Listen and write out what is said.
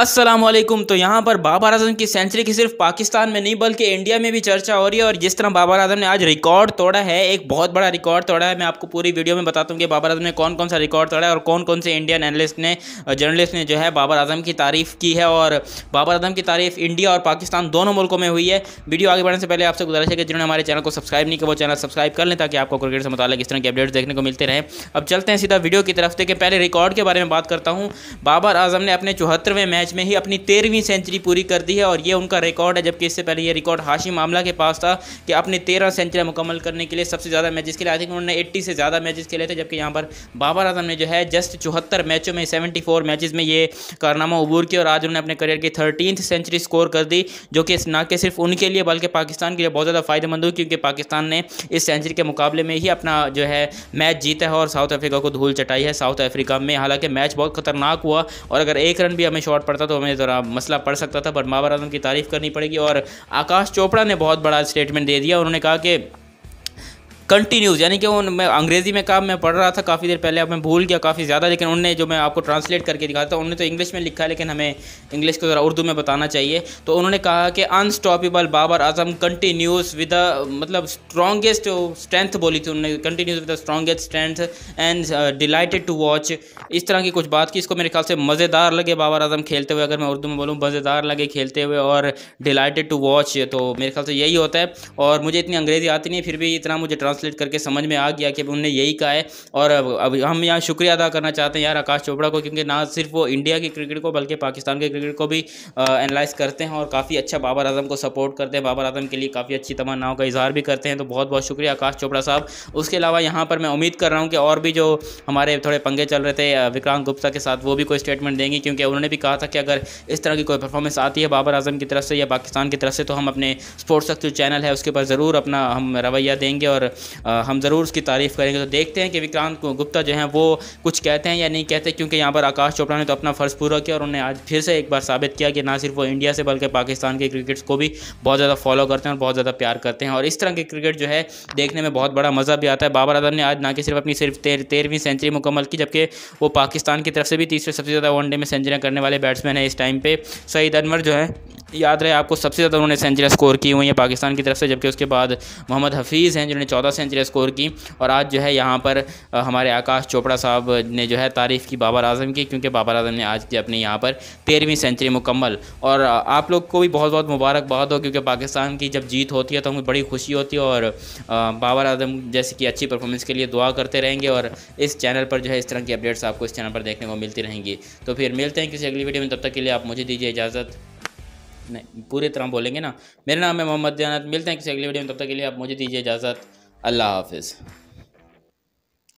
वालेकुम तो यहाँ पर बाबर आज़म की सेंचुरी की सिर्फ़ पाकिस्तान में नहीं, बल्कि इंडिया में भी चर्चा हो रही है। और जिस तरह बाबर आज़म ने आज रिकॉर्ड तोड़ा है, एक बहुत बड़ा रिकॉर्ड तोड़ा है। मैं आपको पूरी वीडियो में बताता हूँ कि बाबर आज़म ने कौन कौन सा रिकॉर्ड तोड़ा है और कौन कौन से इंडियन एनलिस्ट ने जर्नलिस्ट ने जो है बाबर आज़म की तारीफ़ की है। और बाबर आज़म की तारीफ़ इंडिया और पाकिस्तान दोनों मुल्कों में हुई है। वीडियो आगे बढ़ने से पहले आपसे गुजारिश है कि जिन्होंने हमारे चैनल को सब्सक्राइब नहीं किया, वो चैनल सब्सक्राइब कर लें, ताकि आपको क्रिकेट से मुतालिक इस तरह के अपडेट्स देखने को मिलते रहे। अब चलते हैं सीधा वीडियो की तरफ़ कि पहले रिकॉर्ड के बारे में बात करता हूँ। बाबर आज़म ने अपने चौहत्तरवें मैच में ही अपनी तेरहवीं सेंचुरी पूरी कर दी है और ये उनका रिकॉर्ड है, जबकि इससे पहले ये रिकॉर्ड हाशिम मामला के पास था कि अपने तेरह सेंचुरी मुकम्मल करने के लिए सबसे ज़्यादा मैचेस खेले आई थिंक उन्होंने एट्टी से ज़्यादा मैचेस खेले थे, जबकि यहाँ पर बाबर आज़म ने जो है जस्ट चौहत्तर मैचों में सेवेंटी फोर मैचेस में ये कारनामा अबूर किया और आज उन्होंने अपने करियर की थर्टीन सेंचुरी स्कोर कर दी, जो कि ना कि सिर्फ़ उनके लिए बल्कि पाकिस्तान के लिए बहुत ज़्यादा फ़ायदेमंद हुई, क्योंकि पाकिस्तान ने इस सेंचुरी के मुकाबले में ही अपना जो है मैच जीता है और साउथ अफ्रीका को धूल चटाई है साउथ अफ्रीका में। हालाँकि मैच बहुत खतरनाक हुआ और अगर एक रन भी हमें शॉट पड़ता तो हमें ज़रा मसला पड़ सकता था बट बाबर आज़म की तारीफ़ करनी पड़ेगी और आकाश चोपड़ा ने बहुत बड़ा स्टेटमेंट दे दिया। उन्होंने कहा कि कंटिन्यूज यानी कि उन, मैं अंग्रेज़ी में काम मैं पढ़ रहा था काफ़ी देर पहले, अब मैं भूल गया काफ़ी ज़्यादा, लेकिन उनने जो मैं आपको ट्रांसलेट करके दिखाया था उन्होंने तो इंग्लिश में लिखा है, लेकिन हमें इंग्लिश को ज़रा उर्दू में बताना चाहिए। तो उन्होंने कहा कि unstoppable Babar Azam continues with मतलब स्ट्रॉन्गेस्ट स्ट्रेंथ बोली थी उन्होंने continues with the strongest strength and delighted to watch इस तरह की कुछ बात की, इसको मेरे ख्याल से मज़ेदार लगे बाबर आज़म खेलते हुए, अगर मैं उर्दू में बोलूँ, मज़ेदार लगे खेलते हुए और डिलाइटेड टू वॉच तो मेरे ख्याल से यही होता है। और मुझे इतनी अंग्रेज़ी आती नहीं फिर भी इतना मुझे ट्रांसलेट ट्रांसलेट करके समझ में आ गया कि उन्होंने यही कहा है। और अब हम यहाँ शुक्रिया अदा करना चाहते हैं यार आकाश चोपड़ा को, क्योंकि ना सिर्फ़ वो इंडिया की क्रिकेट को, बल्कि पाकिस्तान के क्रिकेट को भी एनालाइज करते हैं और काफ़ी अच्छा बाबर आज़म को सपोर्ट करते हैं। बाबर आज़म के लिए काफ़ी अच्छी तमन्नाओं का इजहार भी करते हैं। तो बहुत बहुत शुक्रिया आकाश चोपड़ा साहब। उसके अलावा यहाँ पर मैं उम्मीद कर रहा हूँ कि और भी जो हमारे थोड़े पंगे चल रहे थे विक्रांत गुप्ता के साथ, वो भी कोई स्टेटमेंट देंगे, क्योंकि उन्होंने भी कहा था कि अगर इस तरह की कोई परफॉर्मेंस आती है बाबर आज़म की तरफ़ से या पाकिस्तान की तरफ़ से तो हम अपने स्पोर्ट्स जो चैनल है, उसके ऊपर ज़रूर अपना हम रवैया देंगे। और हम ज़रूर उसकी तारीफ़ करेंगे। तो देखते हैं कि विक्रांत गुप्ता जो है, वो कुछ कहते हैं या नहीं कहते, क्योंकि यहाँ पर आकाश चोपड़ा ने तो अपना फ़र्ज़ पूरा किया और उन्होंने आज फिर से एक बार साबित किया कि ना सिर्फ़ वो इंडिया से, बल्कि पाकिस्तान के क्रिकेट्स को भी बहुत ज़्यादा फॉलो करते हैं और बहुत ज़्यादा प्यार करते हैं। और इस तरह के क्रिकेट जो है, देखने में बहुत बड़ा मज़ा भी आता है। बाबर आज़म ने आज ना कि सिर्फ़ अपनी सिर्फ़ तेरहवीं सेंचुरी मुकम्मल की, जबकि वो पाकिस्तान की तरफ़ से भी तीसरे सबसे ज़्यादा वनडे में सेंचुरियाँ करने वाले बैट्समैन है इस टाइम पर सईद अनवर जो है याद रहे, आपको सबसे ज़्यादा उन्होंने सेंचुरी स्कोर की हुई है पाकिस्तान की तरफ़ से, जबकि उसके बाद मोहम्मद हफीज़ हैं जिन्होंने चौदह सेंचुरी स्कोर की। और आज जो है, यहाँ पर हमारे आकाश चोपड़ा साहब ने जो है, तारीफ़ की बाबर आज़म की, क्योंकि बाबर आज़म ने आज अपने यहाँ पर तेरहवीं सेंचुरी मुकम्मल। और आप लोग को भी बहुत बहुत मुबारकबाद हो, क्योंकि पाकिस्तान की जब जीत होती है तो हमें बड़ी खुशी होती है। और बाबर आज़म जैसे कि अच्छी परफॉर्मेंस के लिए दुआ करते रहेंगे। और इस चैनल पर जो है, इस तरह की अपडेट्स आपको इस चैनल पर देखने को मिलती रहेंगी। तो फिर मिलते हैं किसी अगली वीडियो में, तब तक के लिए आप मुझे दीजिए इजाज़त। नहीं पूरी तरह बोलेंगे ना। मेरा नाम है मोहम्मद जानत मिलते हैं किसी अगली वीडियो में। तब तक के लिए आप मुझे दीजिए इजाज़त। अल्लाह हाफिज़।